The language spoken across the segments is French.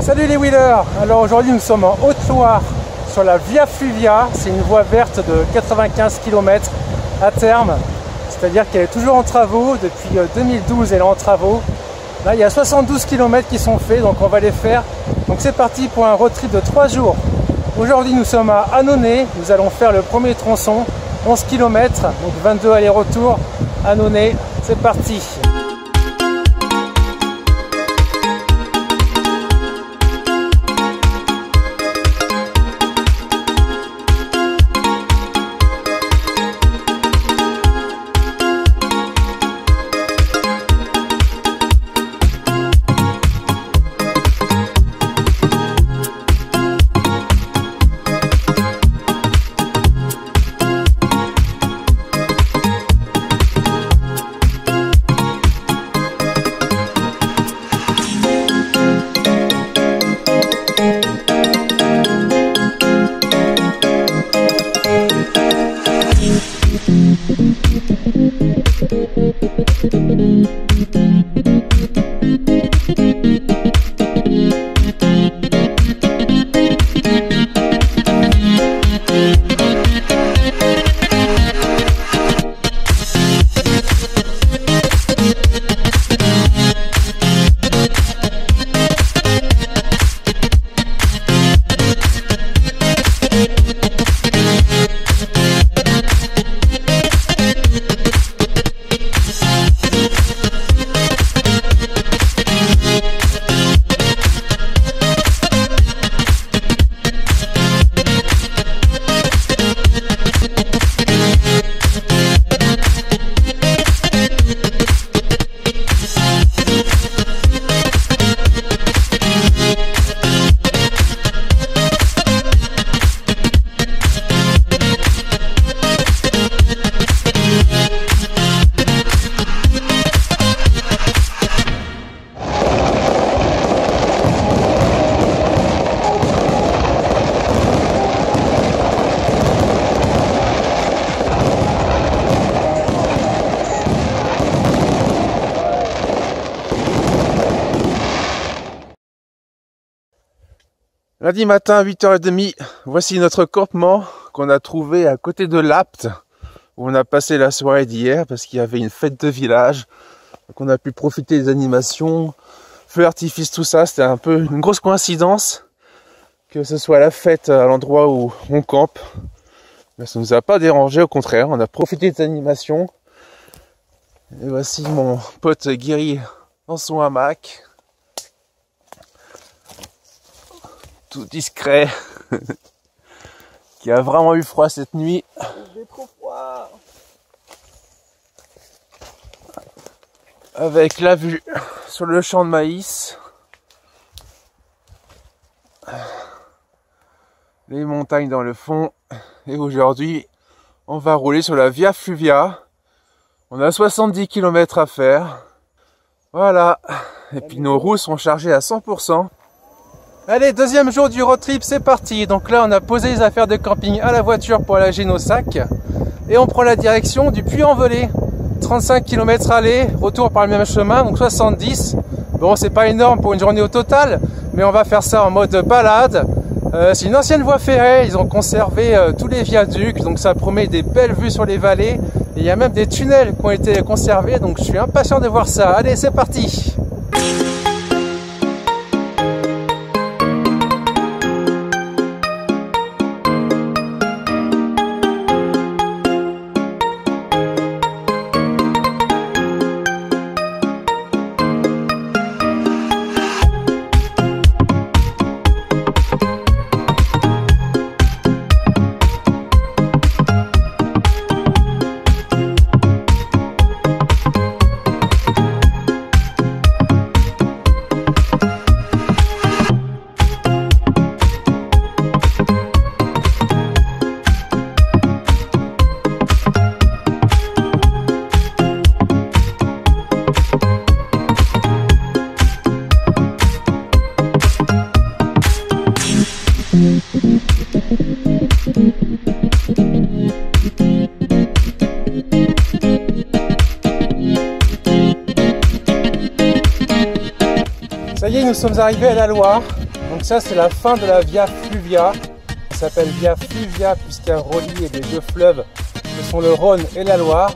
Salut les wheelers. Alors aujourd'hui nous sommes en Haute-Loire sur la Via Fluvia, c'est une voie verte de 95 km à terme, c'est-à-dire qu'elle est toujours en travaux, depuis 2012 elle est en travaux. Là il y a 72 km qui sont faits donc on va les faire. Donc c'est parti pour un road trip de 3 jours. Aujourd'hui nous sommes à Annonay, nous allons faire le premier tronçon, 11 km, donc 22 allers-retour, Annonay, c'est parti Lundi matin, 8h30, voici notre campement qu'on a trouvé à côté de l'Apt, où on a passé la soirée d'hier parce qu'il y avait une fête de village. Donc on a pu profiter des animations, feux artifice, tout ça. C'était un peu une grosse coïncidence que ce soit la fête à l'endroit où on campe. Mais ça nous a pas dérangé, au contraire, on a profité des animations. Et voici mon pote Guéry dans son hamac. Tout discret, qui a vraiment eu froid cette nuit. J'ai trop froid. Avec la vue sur le champ de maïs. Les montagnes dans le fond. Et aujourd'hui, on va rouler sur la Via Fluvia. On a 70 km à faire. Voilà. Et puis nos roues sont chargées à 100%. Allez, deuxième jour du road trip, c'est parti. Donc là, on a posé les affaires de camping à la voiture pour aller nos sacs. Et on prend la direction du Puy-en-Velay. 35 km aller, retour par le même chemin, donc 70. Bon, c'est pas énorme pour une journée au total, mais on va faire ça en mode balade. Euh, c'est une ancienne voie ferrée, ils ont conservé euh, tous les viaducs, donc ça promet des belles vues sur les vallées. Et il y a même des tunnels qui ont été conservés, donc je suis impatient de voir ça. Allez, c'est parti sommes arrivés à la Loire. Donc ça c'est la fin de la Via Fluvia. Ça s'appelle Via Fluvia puisqu'elle relie les deux fleuves ce sont le Rhône et la Loire.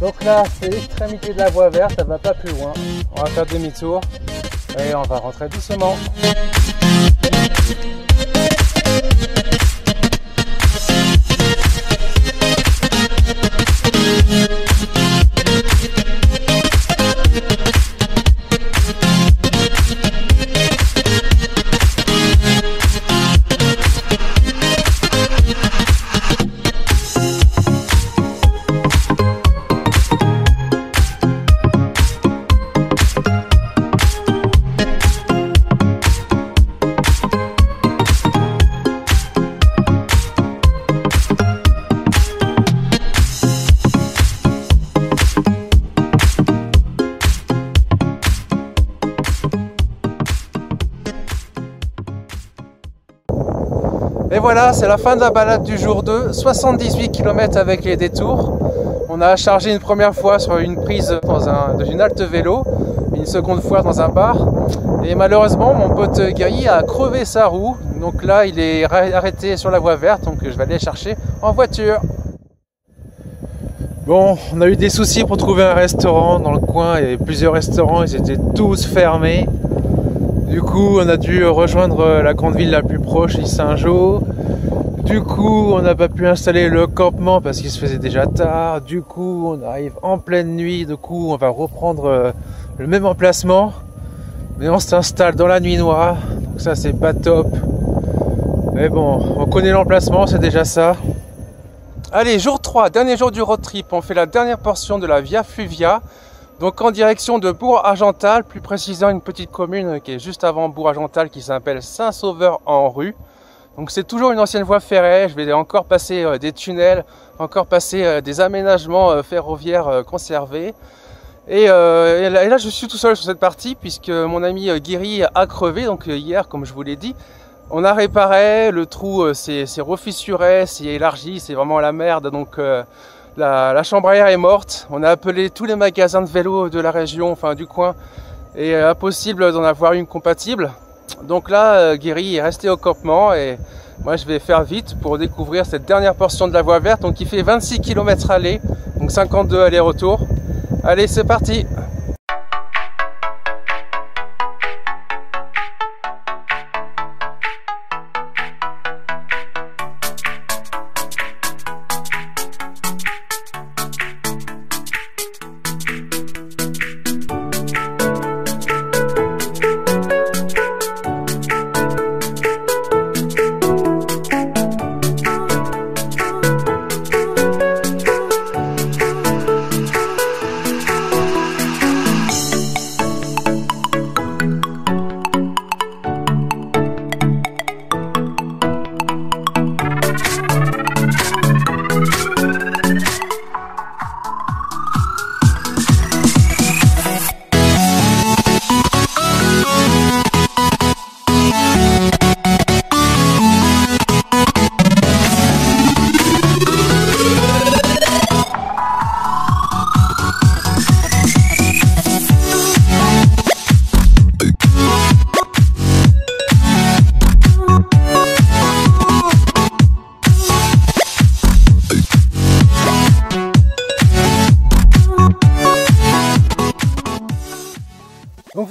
Donc là c'est l'extrémité de la voie verte, elle va pas plus loin. On va faire demi-tour et on va rentrer doucement. Voilà, c'est la fin de la balade du jour 2, 78 km avec les détours. On a chargé une première fois sur une prise dans, un, une halte vélo, une seconde fois dans un bar. Et malheureusement, mon pote Guy a crevé sa roue. Donc là, il est arrêté sur la voie verte, donc je vais aller chercher en voiture. Bon, on a eu des soucis pour trouver un restaurant dans le coin. Il y avait plusieurs restaurants, ils étaient tous fermés. Du coup, on a dû rejoindre la grande ville la plus proche, Saint-Jean. Du coup, on n'a pas pu installer le campement parce qu'il se faisait déjà tard. Du coup, on arrive en pleine nuit. Du coup, on va reprendre euh, le même emplacement. Mais on s'installe dans la nuit noire. Donc ça, c'est pas top. Mais bon, on connaît l'emplacement, c'est déjà ça. Allez, jour 3, dernier jour du road trip. On fait la dernière portion de la Via Fluvia. Donc en direction de Bourg-Argental, plus précisément une petite commune qui est juste avant Bourg-Argental qui s'appelle Saint-Sauveur-en-Rue. Donc c'est toujours une ancienne voie ferrée, je vais encore passer euh, des tunnels, encore passer euh, des aménagements euh, ferroviaires conservés. Et, là, je suis tout seul sur cette partie puisque mon ami Guiri a crevé, donc hier comme je vous l'ai dit. On a réparé, le trou s'est refissuré, s'est élargi, c'est vraiment la merde. Donc la, chambre à air est morte. On a appelé tous les magasins de vélo de la région, enfin du coin, et euh, impossible d'en avoir une compatible. Donc là, euh, Guéry est resté au campement et moi je vais faire vite pour découvrir cette dernière portion de la voie verte, donc qui fait 26 km aller, donc 52 aller-retour. Allez, c'est parti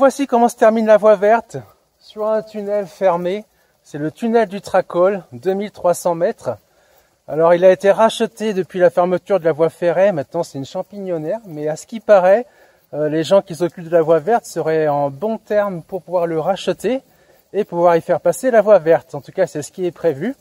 voici comment se termine la voie verte sur un tunnel fermé. C'est le tunnel du Tracol, 2300 mètres. Alors il a été racheté depuis la fermeture de la voie ferrée, maintenant c'est une champignonnaire, mais à ce qui paraît, euh, les gens qui s'occupent de la voie verte seraient en bon terme pour pouvoir le racheter et pouvoir y faire passer la voie verte. En tout cas, c'est ce qui est prévu.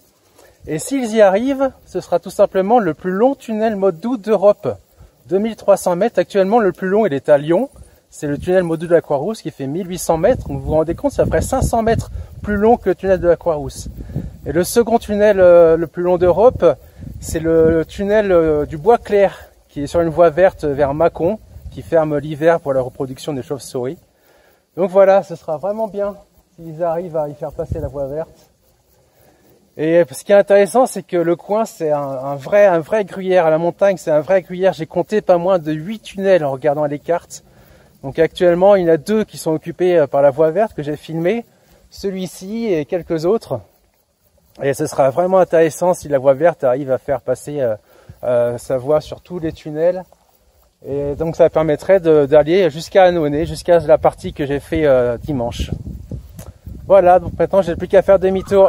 Et s'ils y arrivent, ce sera tout simplement le plus long tunnel mode doux d'Europe. 2300 mètres, actuellement le plus long est à Lyon, c'est le tunnel module de la qui fait 1800 mètres. vous vous rendez compte, ça ferait 500 mètres plus long que le tunnel de la Croix-Rousse. Et le second tunnel euh, le plus long d'Europe, c'est le, tunnel euh, du Bois Clair, qui est sur une voie verte vers Mâcon, qui ferme l'hiver pour la reproduction des chauves-souris. Donc voilà, ce sera vraiment bien s'ils arrivent à y faire passer la voie verte. Et ce qui est intéressant, c'est que le coin, c'est un, vrai, un vrai gruyère. À la montagne, c'est un vrai gruyère. J'ai compté pas moins de 8 tunnels en regardant les cartes. Donc actuellement, il y en a deux qui sont occupés euh, par la voie verte que j'ai filmé. celui-ci et quelques autres. Et ce sera vraiment intéressant si la voie verte arrive à faire passer sa voie sur tous les tunnels. Et donc ça permettrait d'aller jusqu'à Annonay, jusqu'à la partie que j'ai fait dimanche. Voilà, donc maintenant j'ai plus qu'à faire demi-tour.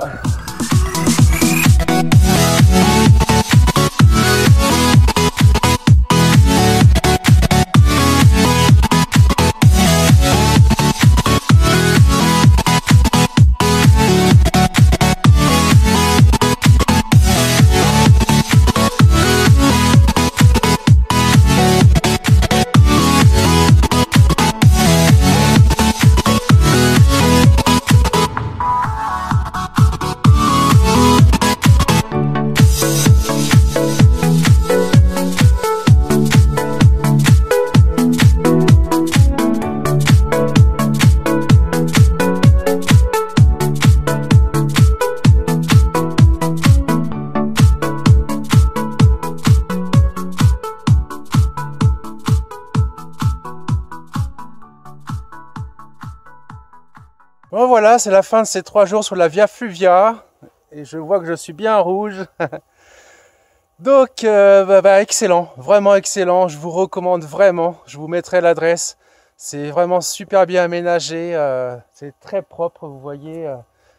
Bon voilà, c'est la fin de ces trois jours sur la Via Fluvia. Et je vois que je suis bien rouge. Donc, euh, bah, bah, excellent, vraiment excellent. Je vous recommande vraiment. Je vous mettrai l'adresse. C'est vraiment super bien aménagé. Euh, c'est très propre, vous voyez. Euh,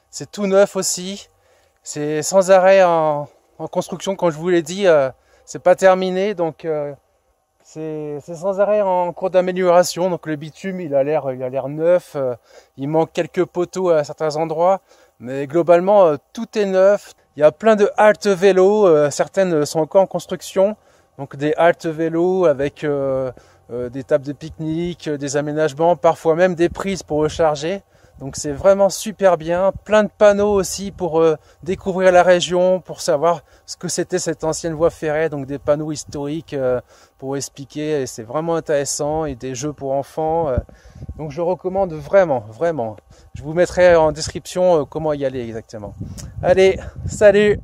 c'est tout neuf aussi. C'est sans arrêt en, construction, comme je vous l'ai dit. c'est pas terminé, donc c'est sans arrêt en cours d'amélioration. Donc le bitume, il a l'air, il a l'air neuf. Euh, il manque quelques poteaux à certains endroits, mais globalement euh, tout est neuf. Il y a plein de haltes vélos. Euh, certaines sont encore en construction. Donc des haltes vélos avec des tables de pique-nique, des aménagements, parfois même des prises pour recharger. Donc c'est vraiment super bien. Plein de panneaux aussi pour euh, découvrir la région, pour savoir ce que c'était cette ancienne voie ferrée. Donc des panneaux historiques euh, pour expliquer. C'est vraiment intéressant. Et des jeux pour enfants. Euh. donc je recommande vraiment, vraiment. Je vous mettrai en description comment y aller exactement. Allez, salut